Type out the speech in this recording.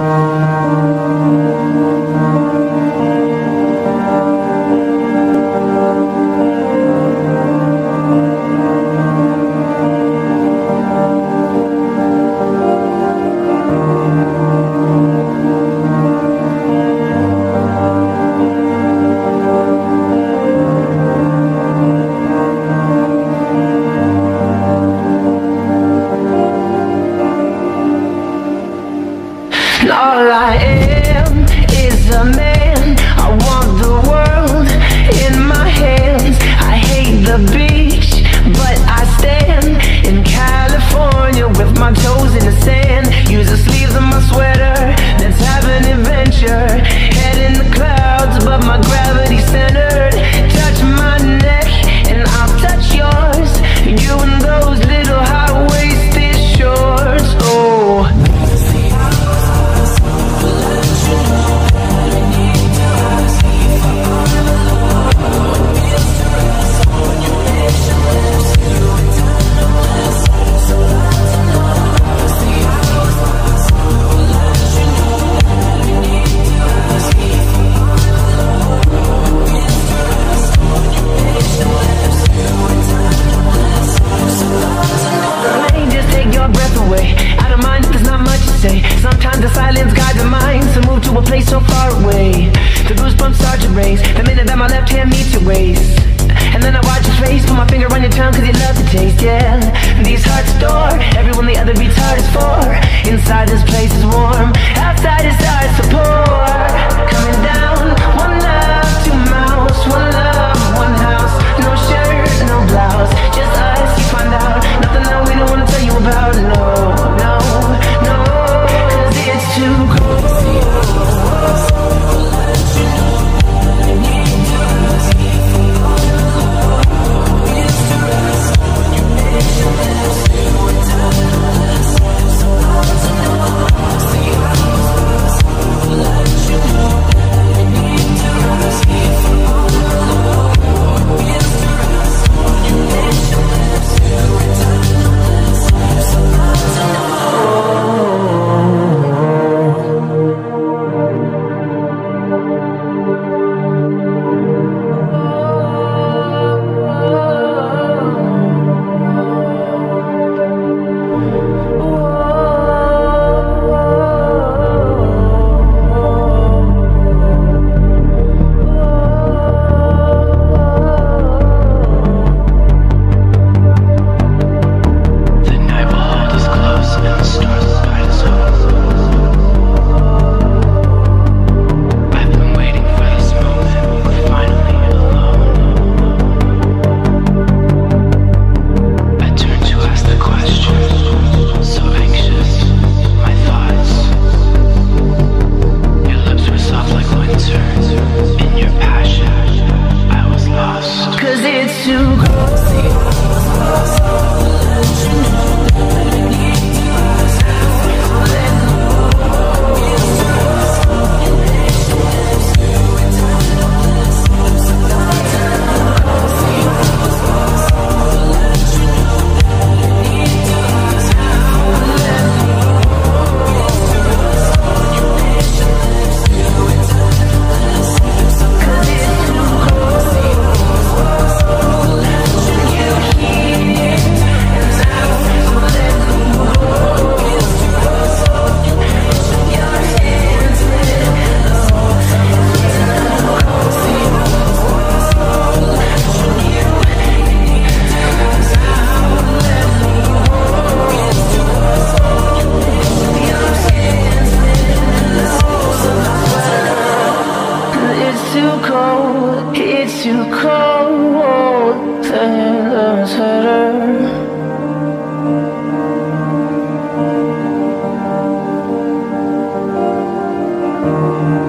And the mind to move to a place so far away. The goosebumps start to raise the minute that my left hand meets your waist. And then I watch your face, put my finger on your tongue cause you love the taste, yeah. These hearts adore everyone the other beats hard is for. Inside this place is warm, to Amen.